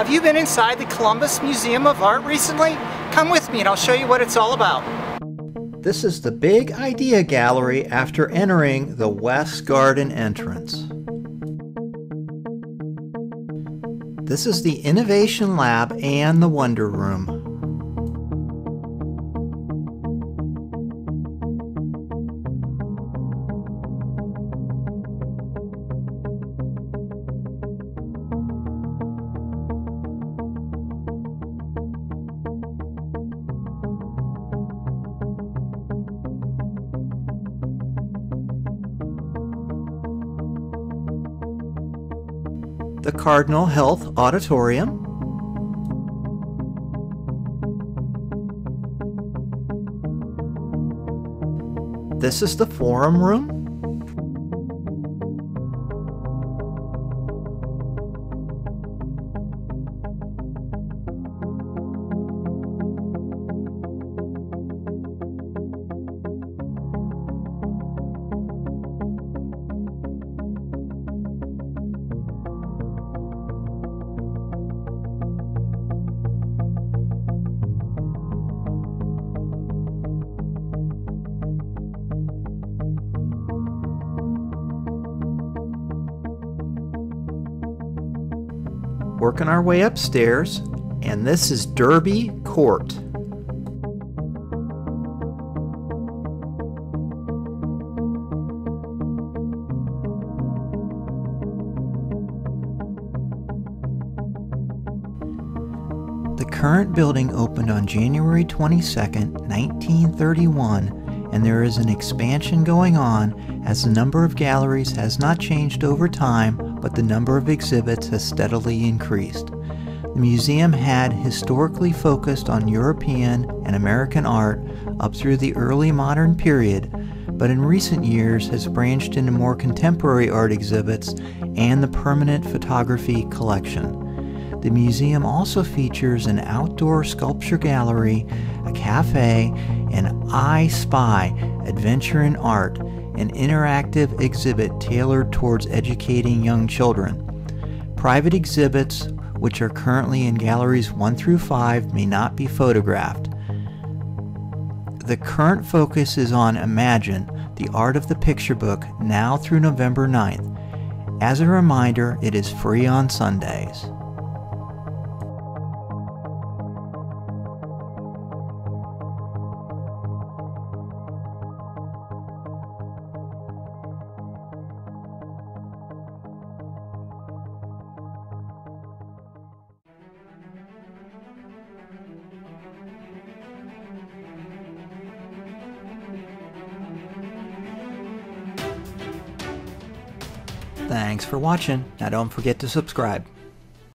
Have you been inside the Columbus Museum of Art recently? Come with me and I'll show you what it's all about. This is the Big Idea Gallery after entering the West Garden entrance. This is the Innovation Lab and the Wonder Room. The Cardinal Health Auditorium, This is the Forum Room. Working our way upstairs, and this is Derby Court. The current building opened on January 22, 1931, and there is an expansion going on as the number of galleries has not changed over time but the number of exhibits has steadily increased. The museum had historically focused on European and American art up through the early modern period, but in recent years has branched into more contemporary art exhibits and the permanent photography collection. The museum also features an outdoor sculpture gallery, a cafe, and I Spy Adventure in Art, an interactive exhibit tailored towards educating young children. Private exhibits, which are currently in galleries 1 through 5, may not be photographed. The current focus is on Imagine, the art of the picture book, now through November 9th. As a reminder, it is free on Sundays. Thanks for watching. Now don't forget to subscribe.